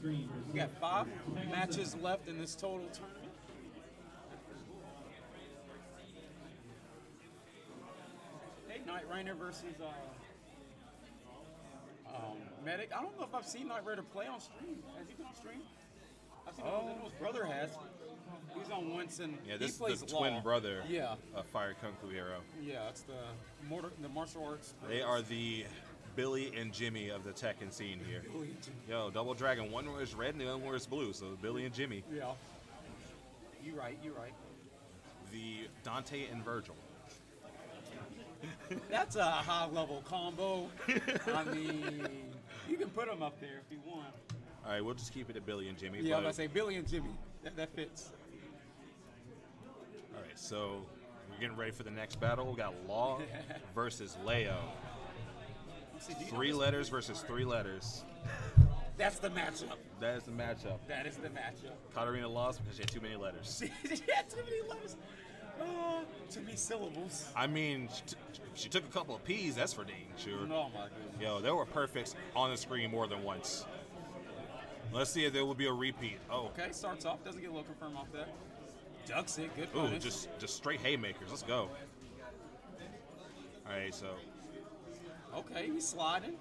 screen. We got five matches left in this total tournament. Hey, Knight Rayner versus uh, um, Medic. I don't know if I've seen Knight Rayner play on stream. Has he been on stream? I've seen him. His brother has. He's on once and Yeah, he this plays is the twin Law. brother Yeah, of Fire Kung Fu Hero. yeah. It's the mortar, the martial arts. They are the Billy and Jimmy of the Tekken scene here. Yo, Double Dragon. One wears red and the other wears blue, so Billy and Jimmy. Yeah. You're right. you're right. The Dante and Virgil. That's a high level combo. I mean, you can put them up there if you want. All right, we'll just keep it at Billy and Jimmy. Yeah, I'm gonna say Billy and Jimmy. That, that fits. All right, so we're getting ready for the next battle. We got Law versus Leo. Three letters versus three letters. That's the matchup. That is the matchup. That is the matchup. Katarina lost because she had too many letters. She had too many letters. Uh, too many syllables. I mean, she, t- she took a couple of P's, that's for dang sure. Oh my goodness. Yo, there were perfects on the screen more than once. Let's see if there will be a repeat. Oh, Okay, starts off. Doesn't get a little confirm off that. Ducks it. Good ooh, punish. just just straight haymakers. Let's go. All right, so Okay, he's sliding.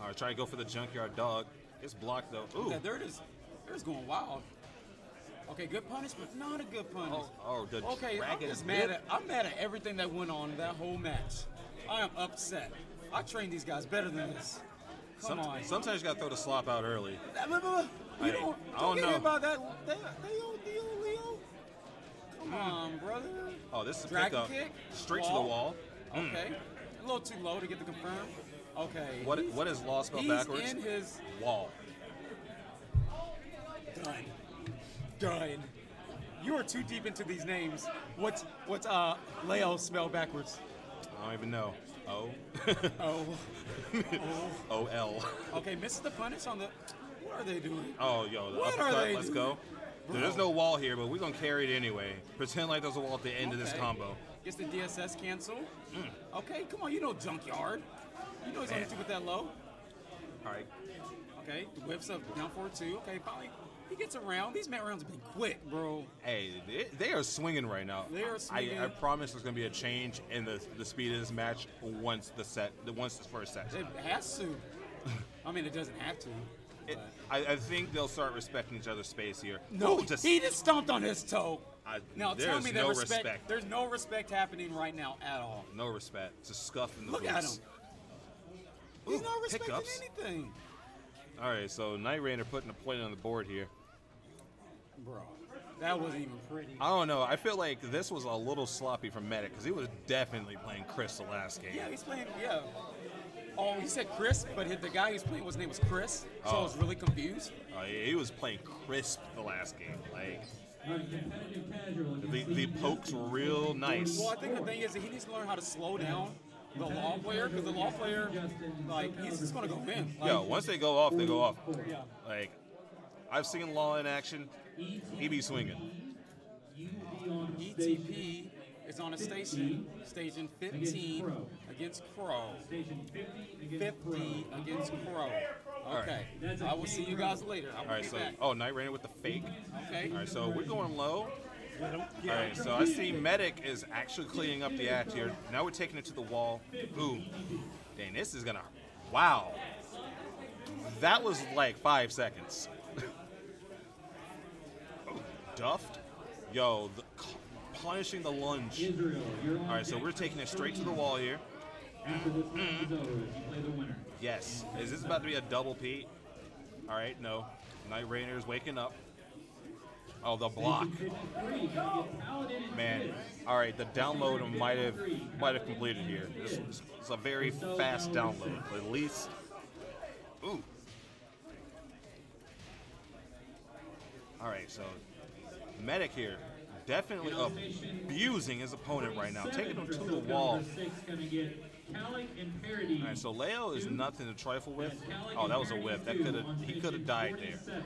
all right, try to go for the junkyard dog. It's blocked though. Ooh, Yeah, there it is. There's going wild. Okay, good punishment. not a good punish. oh, oh, Okay, I'm just mad at I'm mad at everything that went on that whole match. I am upset. I trained these guys better than this. Come Some- on. Sometimes you gotta throw the slop out early. You I- don't, I don't know. about that. That, they old deal, Leo. Come on, brother. Oh, this is a Dragon pickup. kick. Straight to the wall. Mm. Okay. A little too low to get the confirm. Okay. What what is law spelled he's backwards? in his wall. done. Done. You are too deep into these names. What's what's uh Leo spelled backwards? I don't even know. O Oh. O L. Okay, misses the punish on the. What are they doing? Oh, yo, the What are they Let's doing? go. There's no wall here, but we're gonna carry it anyway. Pretend like there's a wall at the end of this combo. Gets the DSS cancel. Okay, come on, you know Junkyard. You know he's only two eh. with that low. All right. Okay, the whips up down four two. Okay, finally he gets around. These mat rounds have been quick, bro. Hey, they, they are swinging right now. They are swinging. I, I promise there's gonna be a change in the the speed of this match once the set, the once this first set. It has to. I mean, it doesn't have to. It, I, I think they'll start respecting each other's space here. no, Ooh, just- he just stomped on his toe. I- now tell me that no respect, respect. There's no respect happening right now at all. no respect. It's a scuff in the Look boots. at him. He's Ooh, not respecting hiccups. anything, All right, so Knight Rayner putting a point on the board here. bro. That wasn't even pretty. I don't know. I feel like this was a little sloppy from Medic because he was definitely playing Chris the last game. Yeah, he's playing. Yeah. Oh, he said Chris, but the guy he's playing, was name was Chris, so I Oh. was really confused. Uh, he was playing crisp the last game. Like Our competitive casual the, the pokes real nice. Well, I think the thing is that he needs to learn how to slow down the law player because the law player, like, he's just gonna go in. Like, Yo, once they go off, they go off. Yeah. Like I've seen Law in action. He be swinging. You be on station, ETP is on a station, station 15 against Crow. 50 against 50 Pro. against Crow. Okay, That's a I will see you guys later. I will All right, so back. oh, Knight Rayner with the fake. Okay. All right, so we're going low. All right, so I see Medic is actually cleaning up the act here. Now we're taking it to the wall. Boom. dang, this is gonna. Wow, that was like five seconds. Ooh, Duffed. Yo, the, punishing the lunge. Israel, you're on All right, so we're taking it straight to the wall here. After this is over, you play the winner. Yes. Is this about to be a double P? All right, no. Knight Rayner is waking up. Oh, the block. Station 53 gonna get Paladin and Man, all right, the download might have might have completed here. Is it's a very fast download, at least. Ooh. All right, so medic here, definitely abusing his opponent right now, taking him to the wall. All right, so Leo is nothing to trifle with. Oh, that was a whip. That could have he could have died there.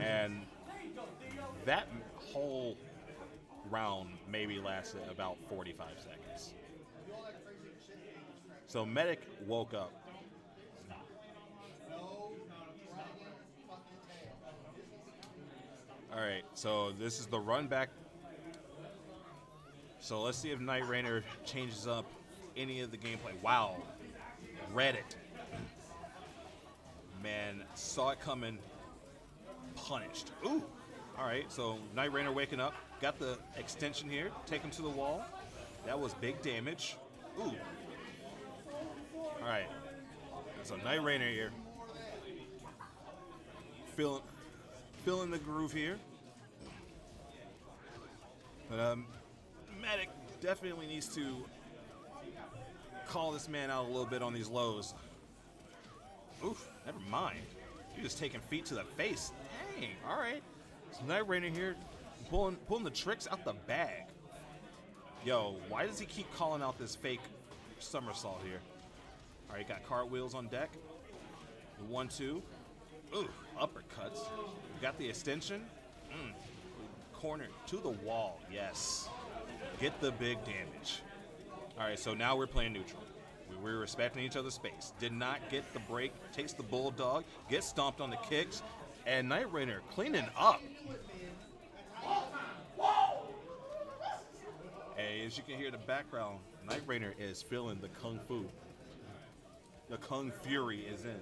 And that whole round maybe lasted about 45 seconds. So Medic woke up. All right, so this is the run back so let's see if Knight Rayner changes up any of the gameplay. Wow, read it. Man, saw it coming, punished. Ooh, all right, so Knight Rayner waking up, got the extension here, take him to the wall. That was big damage. Ooh. All right, so Night Rainer here, feeling, feeling the groove here. But um, Medic definitely needs to call this man out a little bit on these lows. Oof, never mind. You're just taking feet to the face. Dang, all right. So Knight Rayner here, pulling pulling the tricks out the bag. Yo, why does he keep calling out this fake somersault here? All right, got cartwheels on deck. The one, two. Ooh, uppercuts. We got the extension. Mm. Corner to the wall. Yes. Get the big damage. All right, so now we're playing neutral. We we're respecting each other's space. Did not get the break. Takes the bulldog. Gets stomped on the kicks. And Knight Rayner cleaning up. Hey, as you can hear the background, Knight Rayner is feeling the kung fu. The kung fury is in.